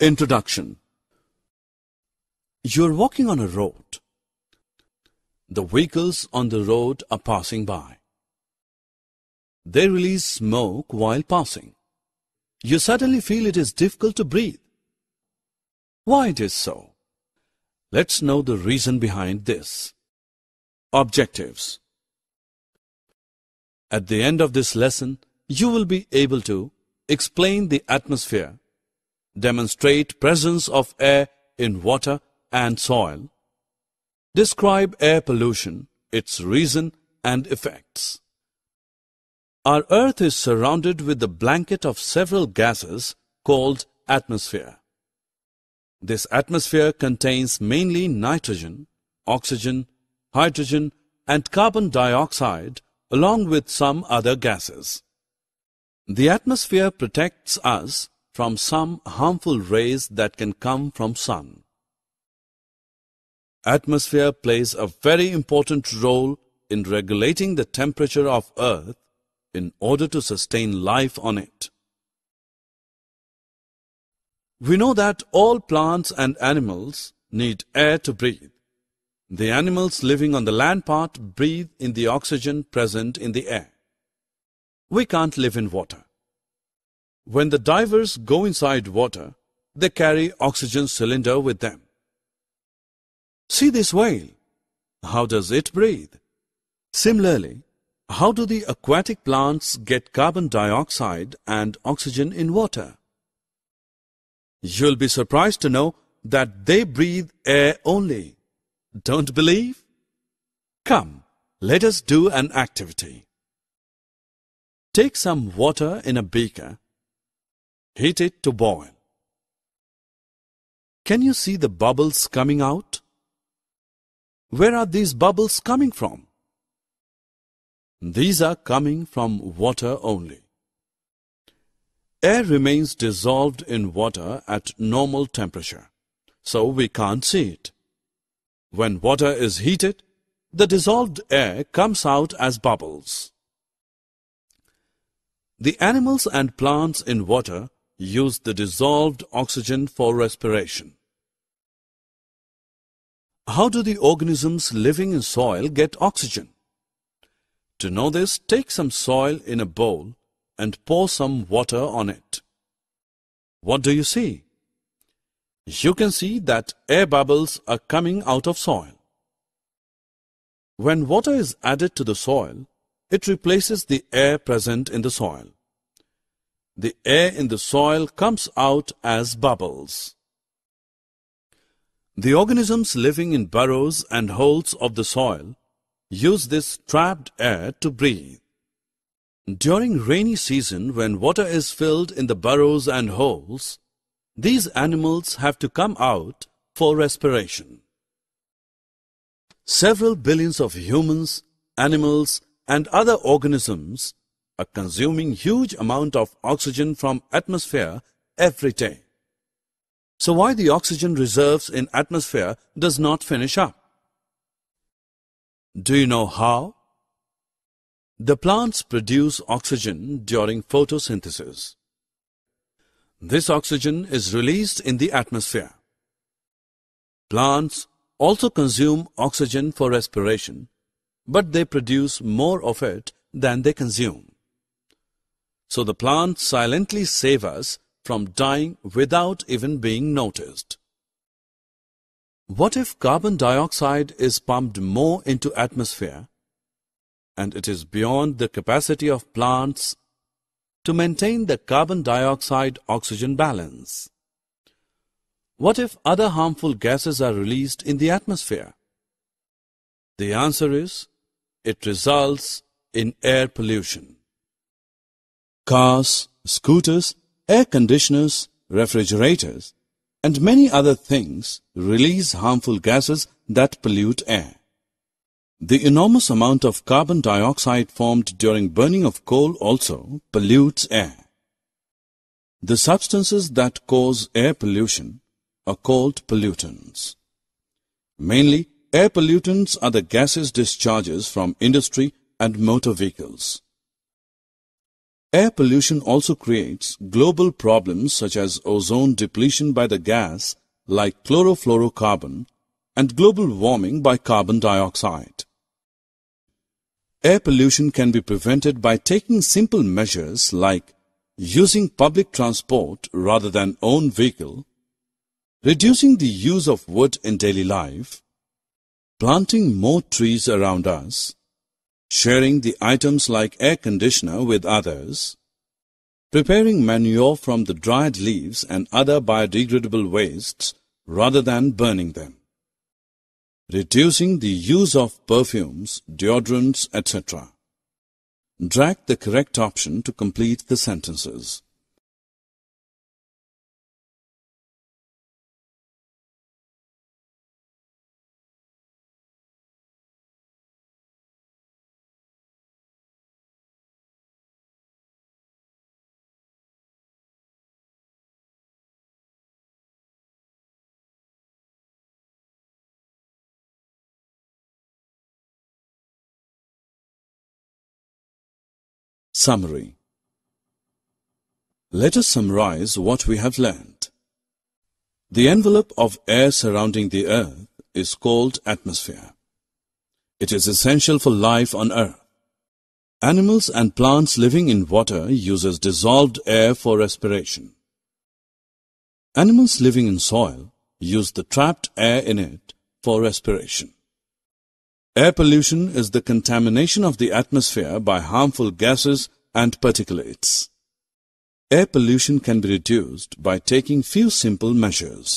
Introduction You're walking on a road. The vehicles on the road are passing by. They release smoke while passing. You suddenly feel it is difficult to breathe. Why it is so? Let's know the reason behind this. Objectives At the end of this lesson, you will be able to explain the atmosphere, demonstrate presence of air in water and soil, describe air pollution, its reason and effects. Our earth is surrounded with the blanket of several gases called atmosphere. This atmosphere contains mainly nitrogen, oxygen, hydrogen and carbon dioxide along with some other gases. The atmosphere protects us from some harmful rays that can come from sun. Atmosphere plays a very important role in regulating the temperature of earth in order to sustain life on it. We know that all plants and animals need air to breathe. The animals living on the land part breathe in the oxygen present in the air. We can't live in water. When the divers go inside water, they carry oxygen cylinder with them. See this whale. How does it breathe? Similarly, how do the aquatic plants get carbon dioxide and oxygen in water? You'll be surprised to know that they breathe air only. Don't believe? Come, let us do an activity. Take some water in a beaker. Heat it to boil. Can you see the bubbles coming out? Where are these bubbles coming from? These are coming from water only. Air remains dissolved in water at normal temperature, so we can't see it. When water is heated, the dissolved air comes out as bubbles. The animals and plants in water use the dissolved oxygen for respiration. How do the organisms living in soil get oxygen? To know this, take some soil in a bowl and pour some water on it. What do you see? You can see that air bubbles are coming out of soil. When water is added to the soil, it replaces the air present in the soil. The air in the soil comes out as bubbles. The organisms living in burrows and holes of the soil use this trapped air to breathe. During rainy season when water is filled in the burrows and holes, these animals have to come out for respiration. Several billions of humans, animals and other organisms are consuming huge amount of oxygen from atmosphere every day. So why the oxygen reserves in atmosphere does not finish up? Do you know how? The plants produce oxygen during photosynthesis. This oxygen is released in the atmosphere. Plants also consume oxygen for respiration, but they produce more of it than they consume. So the plants silently save us from dying without even being noticed. What if carbon dioxide is pumped more into atmosphere and it is beyond the capacity of plants to maintain the carbon dioxide-oxygen balance? What if other harmful gases are released in the atmosphere? The answer is, it results in air pollution. Cars, scooters, air conditioners, refrigerators, and many other things release harmful gases that pollute air. The enormous amount of carbon dioxide formed during burning of coal also pollutes air. The substances that cause air pollution are called pollutants. Mainly, air pollutants are the gases discharges from industry and motor vehicles. Air pollution also creates global problems such as ozone depletion by the gas like chlorofluorocarbon and global warming by carbon dioxide. Air pollution can be prevented by taking simple measures like using public transport rather than own vehicle, reducing the use of wood in daily life, planting more trees around us, sharing the items like air conditioner with others, preparing manure from the dried leaves and other biodegradable wastes rather than burning them, reducing the use of perfumes, deodorants, etc. Drag the correct option to complete the sentences. Summary Let us summarize what we have learned. The envelope of air surrounding the earth is called atmosphere. It is essential for life on earth. Animals and plants living in water uses dissolved air for respiration. Animals living in soil use the trapped air in it for respiration. Air pollution is the contamination of the atmosphere by harmful gases and particulates. Air pollution can be reduced by taking few simple measures.